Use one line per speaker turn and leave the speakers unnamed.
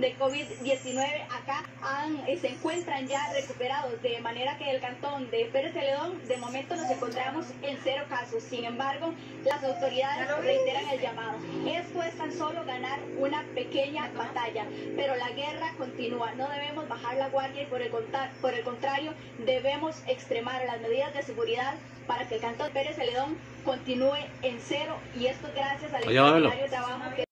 de COVID-19 acá eh, se encuentran ya recuperados, de manera que el cantón de Pérez Celedón de momento nos encontramos en cero casos. Sin embargo, las autoridades reiteran el llamado. Esto es pues tan solo ganar una pequeña batalla, pero la guerra continúa. No debemos bajar la guardia y por el, por el contrario debemos extremar las medidas de seguridad para que el cantón Pérez Celedón continúe en cero y esto gracias al extraordinario trabajo que